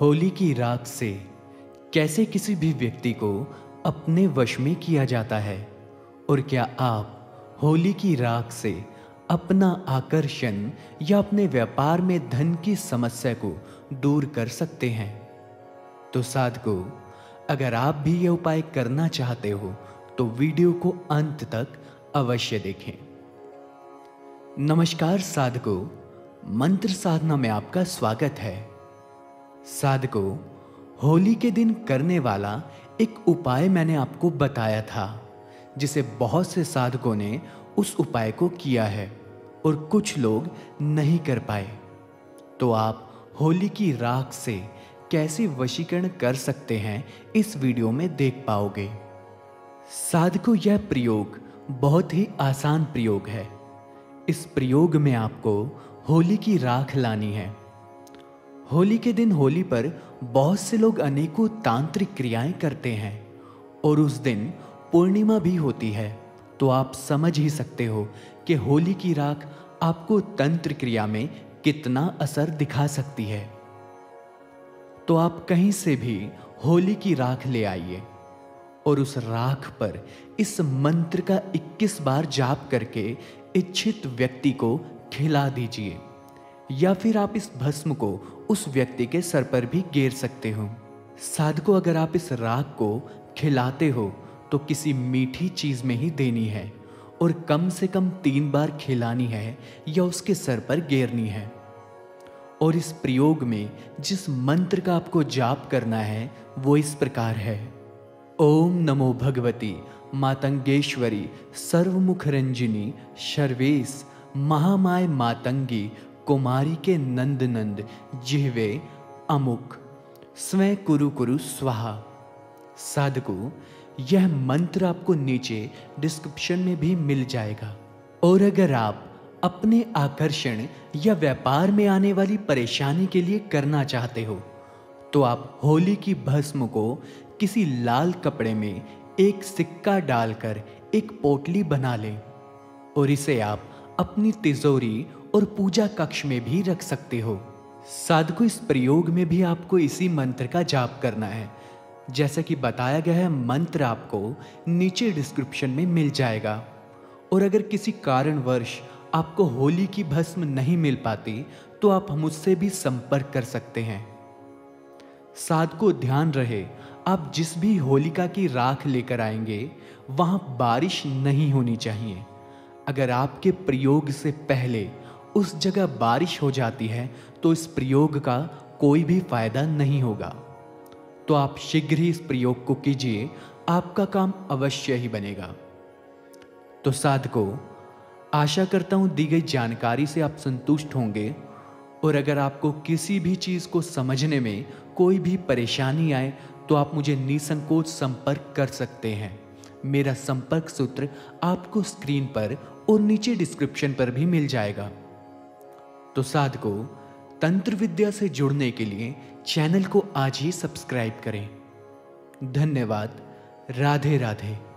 होली की रात से कैसे किसी भी व्यक्ति को अपने वश में किया जाता है? और क्या आप होली की राख से अपना आकर्षण या अपने व्यापार में धन की समस्या को दूर कर सकते हैं? तो साधको, अगर आप भी ये उपाय करना चाहते हो तो वीडियो को अंत तक अवश्य देखें। नमस्कार साधको, मंत्र साधना में आपका स्वागत है। साधको, होली के दिन करने वाला एक उपाय मैंने आपको बताया था, जिसे बहुत से साधकों ने उस उपाय को किया है और कुछ लोग नहीं कर पाए। तो आप होली की राख से कैसे वशीकरण कर सकते हैं इस वीडियो में देख पाओगे। साधको, यह प्रयोग बहुत ही आसान प्रयोग है। इस प्रयोग में आपको होली की राख लानी है। होली के दिन होली पर बहुत से लोग अनेकों तांत्रिक क्रियाएँ करते हैं और उस दिन पूर्णिमा भी होती है। तो आप समझ ही सकते हो कि होली की राख आपको तंत्र क्रिया में कितना असर दिखा सकती है। तो आप कहीं से भी होली की राख ले आइए और उस राख पर इस मंत्र का 21 बार जाप करके इच्छित व्यक्ति को खिला दीजिए। या फिर आप इस भस्म को उस व्यक्ति के सर पर भी गेर सकते हो। साधको, अगर आप इस राख को खिलाते हो तो किसी मीठी चीज़ में ही देनी है, और कम से कम तीन बार खिलानी है या उसके सर पर गेरनी है। और इस प्रयोग में जिस मंत्र का आपको जाप करना है, वो इस प्रकार है। ओम नमो भगवती, मातंगेश्वरी सर्वमुख रंजिनी शर्वेश, महामाय मातंगी कुमारी के नंद नंद, जिहवे अमुक। स्वयं कुरु कुरु स्वाहा। साधको, यह मंत्र आपको नीचे डिस्क्रिप्शन में भी मिल जाएगा। और अगर आप अपने आकर्षण या व्यापार में आने वाली परेशानी के लिए करना चाहते हो तो आप होली की भस्म को किसी लाल कपड़े में एक सिक्का डालकर एक पोटली बना लें। और इसे आप अपनी तिजोरी और पूजा कक्ष में भी रख सकते हो। साधको इस प्रयोग में भी आपको इसी मंत्र का जाप करना है। जैसा कि बताया गया है, मंत्र आपको नीचे डिस्क्रिप्शन में मिल जाएगा। और अगर किसी कारणवश आपको होली की भस्म नहीं मिल पाती तो आप मुझसे भी संपर्क कर सकते हैं। साध को ध्यान रहे, आप जिस भी होलिका की राख लेकर आएँगे, वहाँ बारिश नहीं होनी चाहिए। अगर आपके प्रयोग से पहले उस जगह बारिश हो जाती है तो इस प्रयोग का कोई भी फ़ायदा नहीं होगा। तो आप शीघ्र ही इस प्रयोग को कीजिए, आपका काम अवश्य ही बनेगा। तो साधको, आशा करता हूँ दी गई जानकारी से आप संतुष्ट होंगे, और अगर आपको किसी भी चीज़ को समझने में कोई भी परेशानी आए तो आप मुझे निसंकोच संपर्क कर सकते हैं। मेरा संपर्क सूत्र आपको स्क्रीन पर और नीचे डिस्क्रिप्शन पर भी मिल जाएगा। तो साधको तंत्र विद्या से जुड़ने के लिए चैनल को आज ही सब्सक्राइब करें। धन्यवाद। राधे राधे